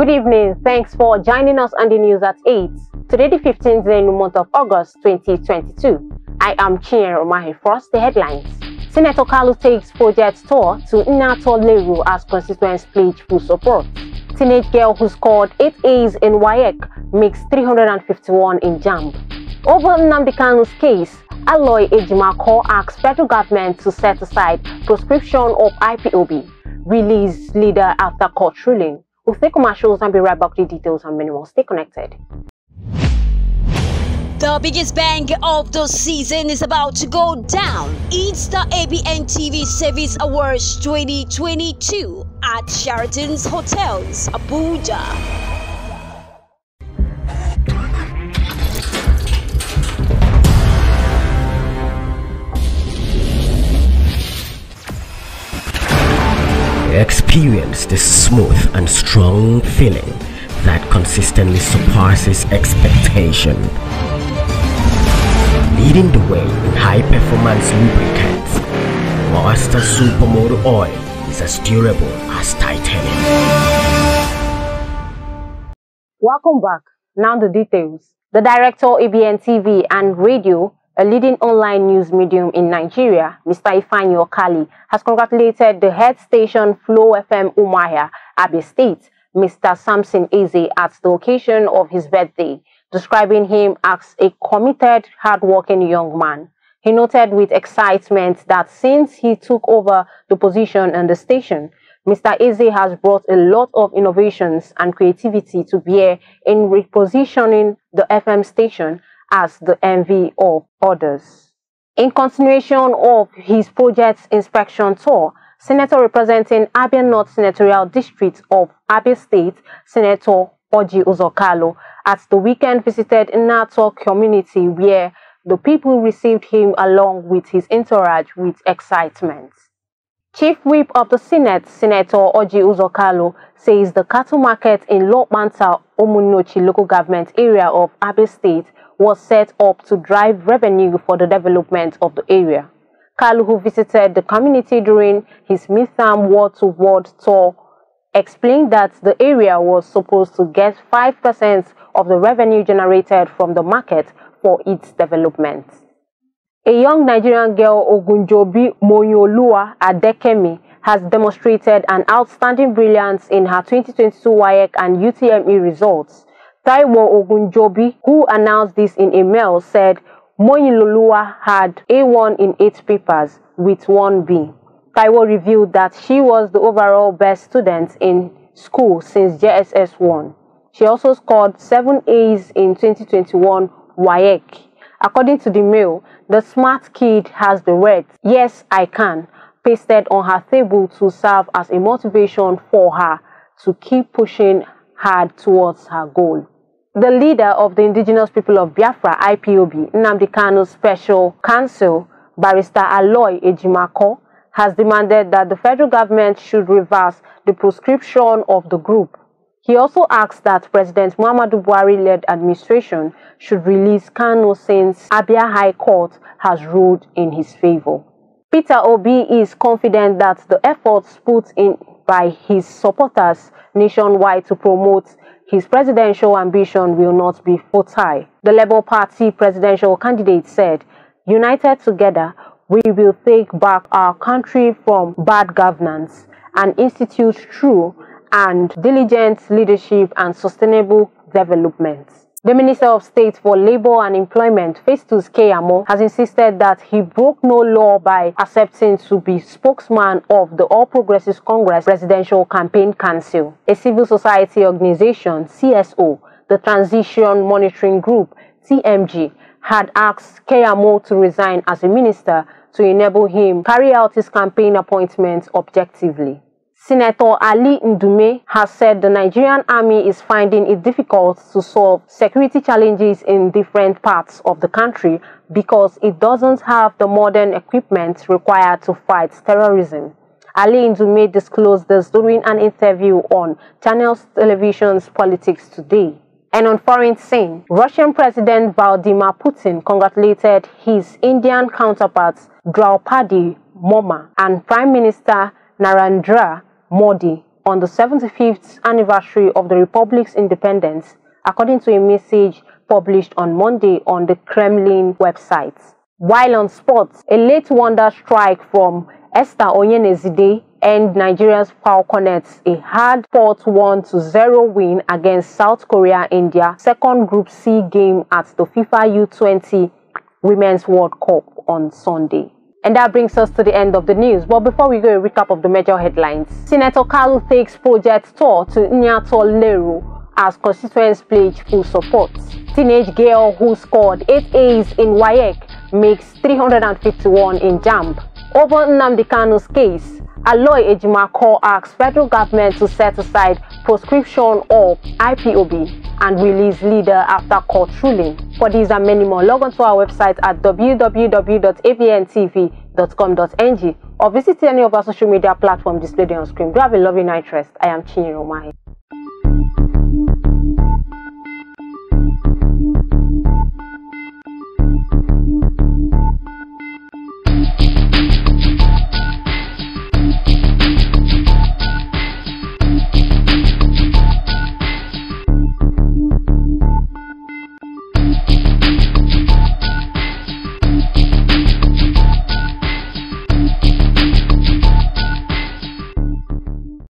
Good evening. Thanks for joining us on the news at 8. Today, the 15th day in the month of August 2022. I am Chinyere Omahe. First, the headlines. Senator Kalu takes project tour to Inato Leru as constituents pledge full support. Teenage girl who scored 8 A's in WAEC makes 351 in JAMB. Over Nnamdi Kanu's case, Aloy Ejimakor asks federal government to set aside proscription of IPOB. Release leader after court ruling. We'll take commercials and be right back with the details and many more. Stay connected. The biggest bang of the season is about to go down. It's the ABN TV Service Awards 2022 at Sheraton's Hotels, Abuja. Experience the smooth and strong feeling that consistently surpasses expectation. Leading the way in high performance lubricants, Master Supermoto Oil is as durable as titanium. Welcome back. Now the details. The director of ABN TV and radio, a leading online news medium in Nigeria, Mr. Ifeanyi Okali, has congratulated the head station Flow FM Umuahia, Abia State, Mr. Samson Eze at the occasion of his birthday, describing him as a committed, hardworking young man. He noted with excitement that since he took over the position on the station, Mr. Eze has brought a lot of innovations and creativity to bear in repositioning the FM station as the envy of others. In continuation of his project's inspection tour, Senator representing Abia North Senatorial District of Abia State, Senator Orji Uzor Kalu, at the weekend visited Nato community where the people received him along with his entourage with excitement. Chief Whip of the Senate, Senator Orji Uzor Kalu, says the cattle market in Lokpanta, Umunneochi local government area of Abia State was set up to drive revenue for the development of the area. Kalu, who visited the community during his midterm ward-to-ward tour, explained that the area was supposed to get 5% of the revenue generated from the market for its development. A young Nigerian girl, Ogunjobi Moyoluwa Adekemi, has demonstrated an outstanding brilliance in her 2022 WAEC and UTME results. Taiwo Ogunjobi, who announced this in a mail, said Moyolua had A1 in 8 papers with 1B. Taiwo revealed that she was the overall best student in school since JSS 1. She also scored 7 A's in 2021 WAEC. According to the mail, the smart kid has the words, Yes, I can, pasted on her table to serve as a motivation for her to keep pushing hard towards her goal. The leader of the indigenous people of Biafra, IPOB, Nnamdi Kanu's special counsel, Barrister Aloy Ejimakor, has demanded that the federal government should reverse the proscription of the group. He also asked that President Muhammadu Buhari-led administration should release Kanu since Abia High Court has ruled in his favor. Peter Obi is confident that the efforts put in by his supporters nationwide to promote his presidential ambition will not be futile. The Labour Party presidential candidate said, United together, we will take back our country from bad governance and institute true and diligent leadership and sustainable development. The Minister of State for Labour and Employment, Festus Keyamo, has insisted that he broke no law by accepting to be spokesman of the All Progressives Congress Presidential Campaign Council, a civil society organization, CSO, the Transition Monitoring Group, TMG, had asked Keyamo to resign as a minister to enable him carry out his campaign appointments objectively. Senator Ali Ndume has said the Nigerian army is finding it difficult to solve security challenges in different parts of the country because it doesn't have the modern equipment required to fight terrorism. Ali Ndume disclosed this during an interview on Channels Television's Politics Today. And on foreign scene, Russian President Vladimir Putin congratulated his Indian counterparts Draupadi Murmu and Prime Minister Narendra Modi on the 75th anniversary of the Republic's independence, according to a message published on Monday on the Kremlin website. While on sports, a late wonder strike from Esther Onyenezide and Nigeria's Falconets a hard 4-1-0 win against South Korea India second Group C game at the FIFA U20 Women's World Cup on Sunday. And that brings us to the end of the news. But before we go, a recap of the major headlines. Senator Kalu takes project tour to Nyato Leru as constituents pledge full support. Teenage girl who scored 8 A's in WAEC makes 351 in JAMB. Over Nnamdi case, Aloy Ejimakor asks federal government to set aside proscription of IPOB and release leader after court ruling. For these and many more, log on to our website at www.abntv.com.ng or visit any of our social media platforms displayed on screen. Do have a lovely night rest. I am Chinyere Omahi.